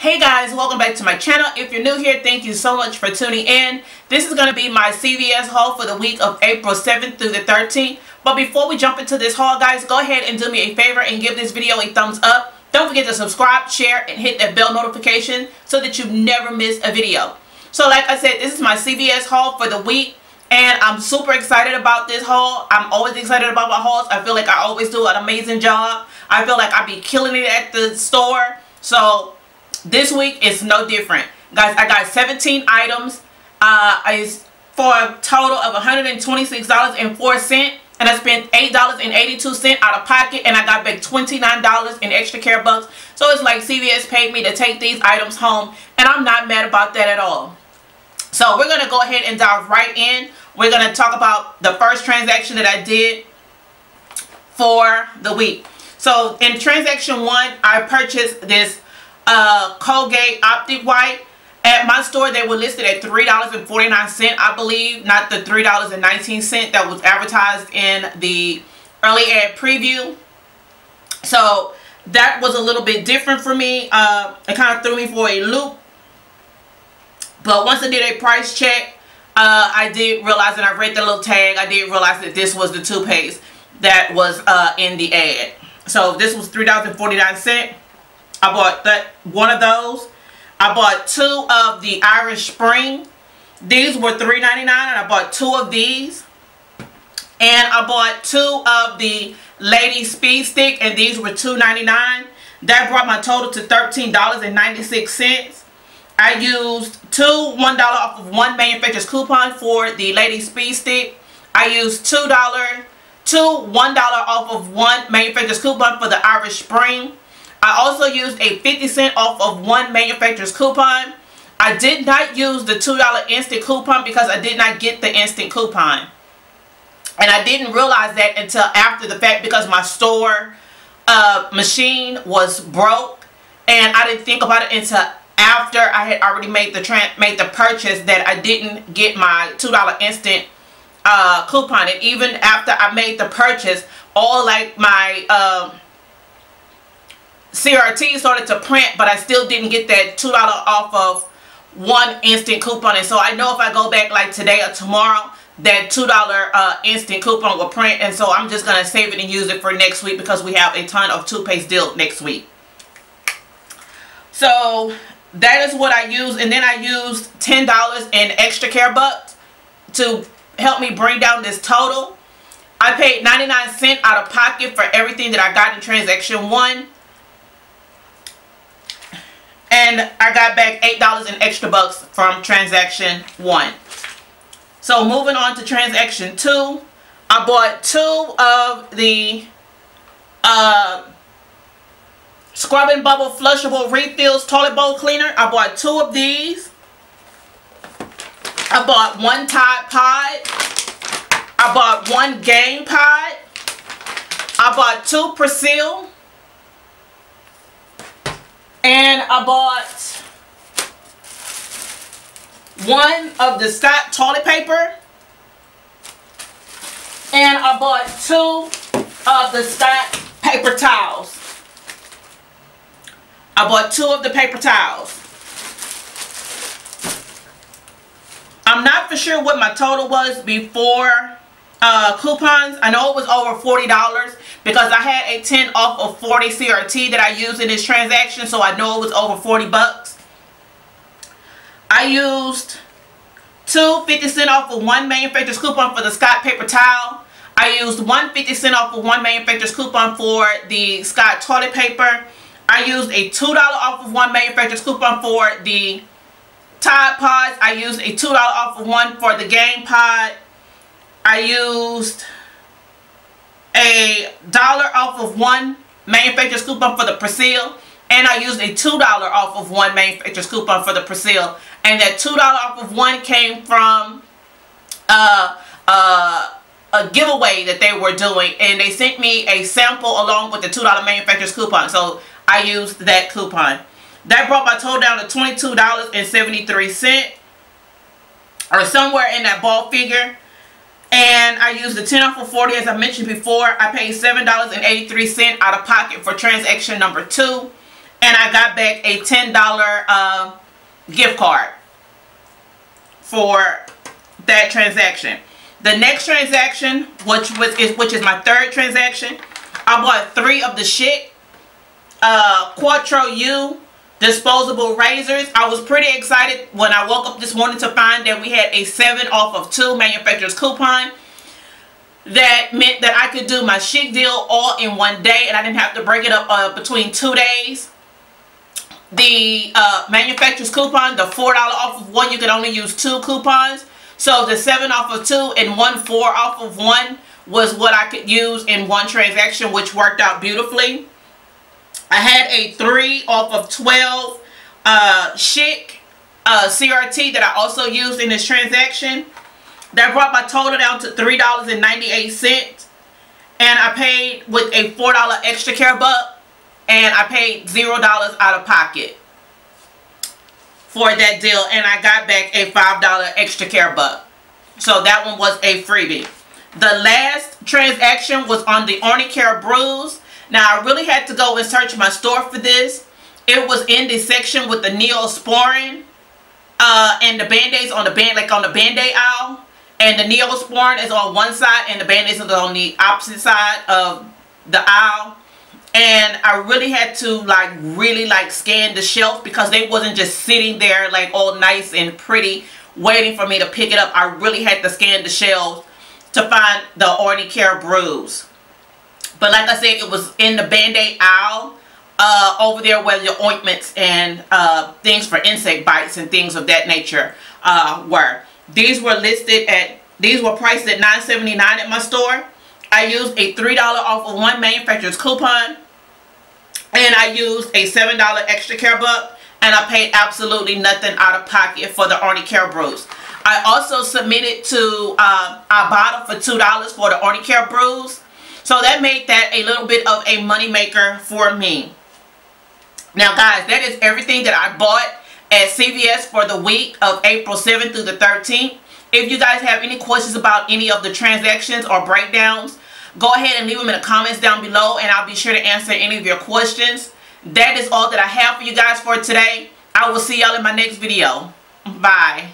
Hey guys, welcome back to my channel. If you're new here, thank you so much for tuning in. This is going to be my CVS haul for the week of April 7th through the 13th. But before we jump into this haul, guys, go ahead and do me a favor and give this video a thumbs up. Don't forget to subscribe, share, and hit that bell notification so that you never miss a video. So like I said, this is my CVS haul for the week. And I'm super excited about this haul. I'm always excited about my hauls. I feel like I always do an amazing job. I feel like I be killing it at the store. So this week is no different. Guys, I got 17 items. Uh, is for a total of $126.04 and I spent $8.82 out of pocket and I got back $29 in extra care bucks. So it's like CVS paid me to take these items home and I'm not mad about that at all. So we're going to go ahead and dive right in. We're going to talk about the first transaction that I did for the week. So in transaction one, I purchased this uh, Colgate Optic White. At my store, they were listed at $3.49, I believe, not the $3.19 that was advertised in the early ad preview. So that was a little bit different for me. Uh, it kind of threw me for a loop. But once I did a price check, uh, I did realize, and I read the little tag, I did realize that this was the toothpaste that was uh, in the ad. So this was $3.49. I bought that one of those. I bought two of the Irish Spring. These were $3.99 and I bought two of these. And I bought two of the Lady Speed Stick and these were $2.99. That brought my total to $13.96. I used two $1 off of one manufacturer's coupon for the Lady Speed Stick. I used $2, two $1 off of one manufacturer's coupon for the Irish Spring. I also used a 50 cent off of one manufacturer's coupon. I did not use the $2 instant coupon because I did not get the instant coupon. And I didn't realize that until after the fact because my store uh, machine was broke. And I didn't think about it until after I had already made the made the purchase that I didn't get my $2 instant uh, coupon. And even after I made the purchase, all like my... Uh, CRT started to print, but I still didn't get that $2 off of one instant coupon. And so I know if I go back like today or tomorrow, that $2 uh, instant coupon will print. And so I'm just going to save it and use it for next week because we have a ton of toothpaste deal next week. So that is what I used. And then I used $10 in extra care bucks to help me bring down this total. I paid 99 cents out of pocket for everything that I got in transaction one and I got back $8 in extra bucks from transaction one. So moving on to transaction two, I bought two of the uh, Scrubbing Bubble Flushable Refills Toilet Bowl Cleaner. I bought two of these. I bought one Tide Pod. I bought one Gain Pod. I bought two Persil. And I bought one of the Scott toilet paper. And I bought two of the Scott paper towels. I bought two of the paper towels. I'm not for sure what my total was before uh, coupons. I know it was over $40 because I had a 10 off of 40 CRT that I used in this transaction. So I know it was over 40 bucks. I used two 50 cent off of one manufacturer's coupon for the Scott paper towel. I used one 50 cent off of one manufacturer's coupon for the Scott toilet paper. I used a $2 off of one manufacturer's coupon for the Tide Pods. I used a $2 off of one for the Gain Pod. I used a dollar off of one manufacturer's coupon for the Persil and I used a $2 off of one manufacturer's coupon for the Persil and that $2 off of one came from uh, uh, a giveaway that they were doing and they sent me a sample along with the $2 manufacturer's coupon so I used that coupon. That brought my total down to $22.73 or somewhere in that ball figure. And I used the 10 off of 40 as I mentioned before. I paid $7.83 out of pocket for transaction number two. and I got back a $10 uh, gift card for that transaction. The next transaction, which was is which is my third transaction, I bought three of the Schick. uh, Quattro U disposable razors. I was pretty excited when I woke up this morning to find that we had a 7 off of 2 manufacturer's coupon. That meant that I could do my Schick deal all in one day and I didn't have to break it up uh, between two days. The uh, manufacturer's coupon, the $4 off of one, you could only use two coupons. So the 7 off of 2 and 1 4 off of 1 was what I could use in one transaction which worked out beautifully. I had a 3 off of 12 uh, Schick uh, CRT that I also used in this transaction. That brought my total down to $3.98. And I paid with a $4 extra care buck. And I paid $0 out of pocket for that deal. And I got back a $5 extra care buck. So that one was a freebie. The last transaction was on the Arnicare Bruise. Now, I really had to go and search my store for this. It was in the section with the Neosporin uh, and the Band-Aids on the band, like on the Band-Aid aisle. And the Neosporin is on one side and the Band-Aids are on the opposite side of the aisle. And I really had to like really like scan the shelf because they wasn't just sitting there like all nice and pretty waiting for me to pick it up. I really had to scan the shelves to find the Arnicare Bruise. But like I said, it was in the Band-Aid aisle uh, over there where your ointments and uh, things for insect bites and things of that nature uh, were. These were listed at, these were priced at $9.79 at my store. I used a $3 off of one manufacturer's coupon. And I used a $7 extra care buck. And I paid absolutely nothing out of pocket for the Arnicare Bruise. I also submitted to uh, Ibotta for $2 for the Arnicare Bruise. So that made that a little bit of a money maker for me. Now guys, that is everything that I bought at CVS for the week of April 7th through the 13th. If you guys have any questions about any of the transactions or breakdowns, go ahead and leave them in the comments down below and I'll be sure to answer any of your questions. That is all that I have for you guys for today. I will see y'all in my next video. Bye.